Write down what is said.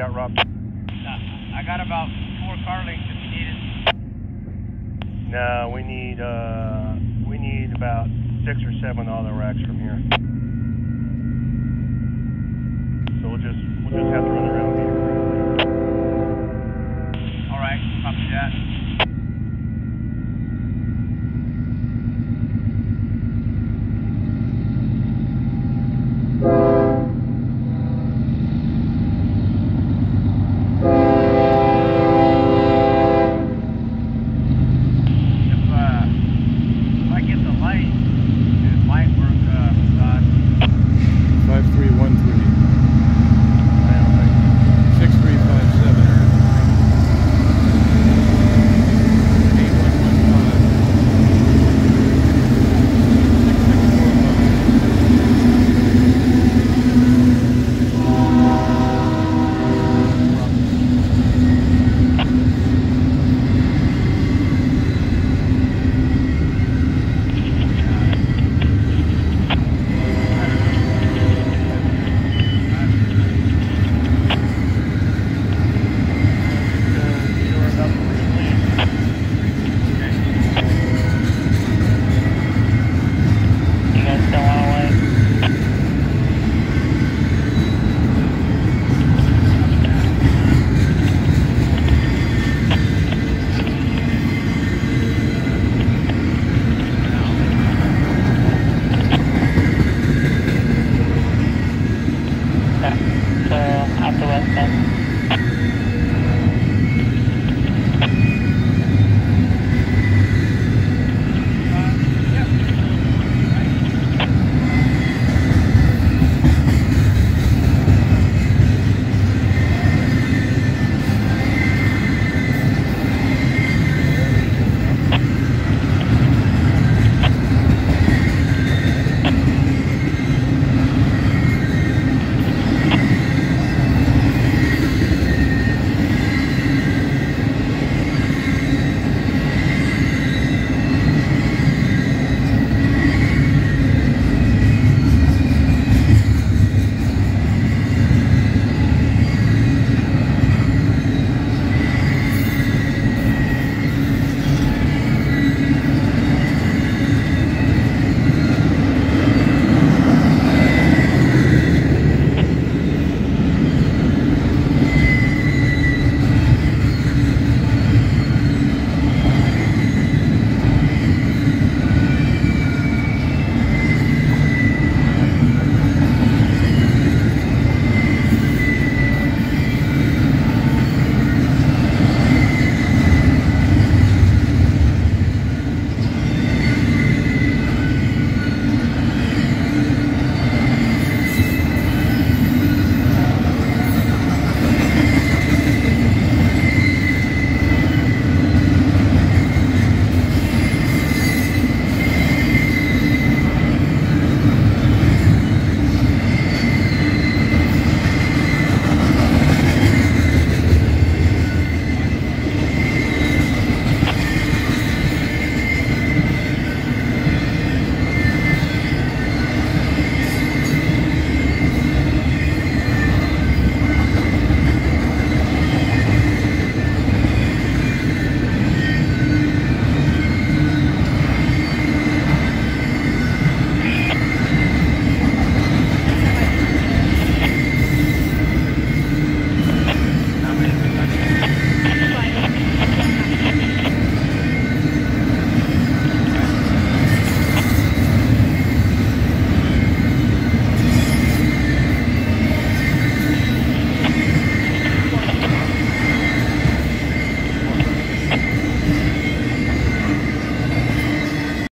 got, robbed? Uh, I got about four car lengths if you need it. No, we need, uh, we need about six or seven auto racks from here. So we'll just, we'll just have to